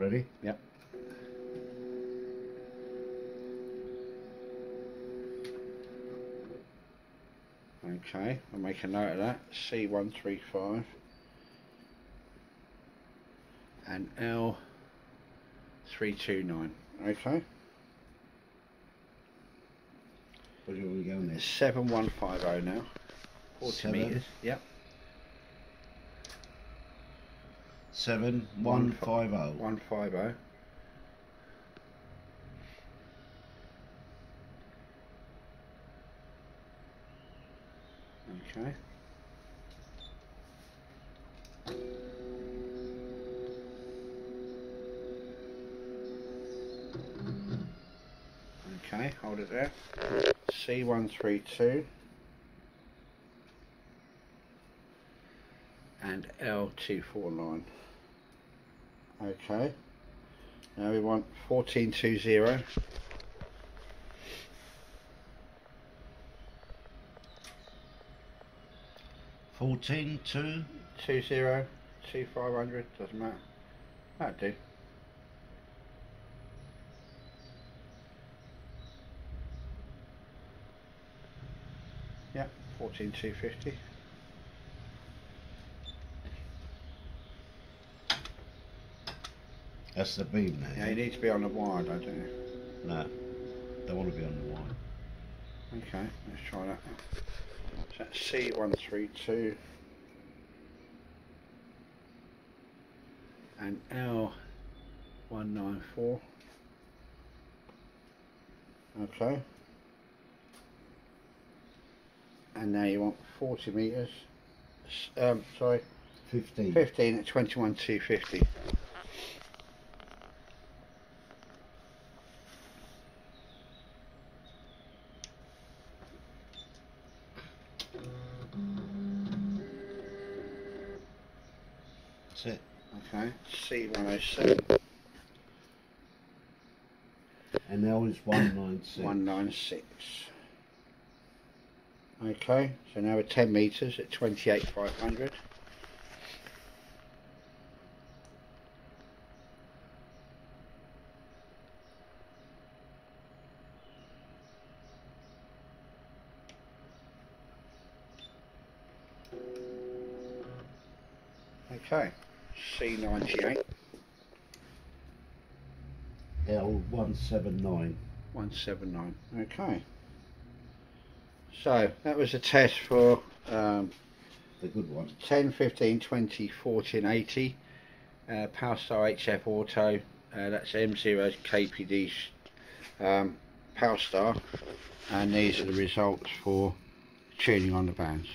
Ready? Yep. Okay, I'll make a note of that. C135 and L329. Okay, What do you want to go on it's this? 7150 now. 40 Seven. metres. Yep, Seven one five oh. 150. Okay. Okay, hold it there. C132 and L249. Okay. Now we want 1420 Fourteen two. two zero two five hundred doesn't matter. That'd do. Yeah, fourteen two fifty. That's the beam there. Yeah, you need to be on the wire, don't you? No, don't want to be on the wire. Okay, let's try that. Is that C132? And L194. Okay. And now you want 40 metres. Um, sorry. 15. 15 at 21 250. That's it. Okay, C one oh seven And now it's one nine six. one nine six. Okay, so now we're ten meters at twenty eight five hundred. Okay, C ninety eight. L one seven nine. 179. Okay. So that was a test for um, The good one. 10, 15, 20, 14, 80. Uh, Palstar HF Auto. Uh, that's M0's KPD um, Palstar. And these are the results for tuning on the bands.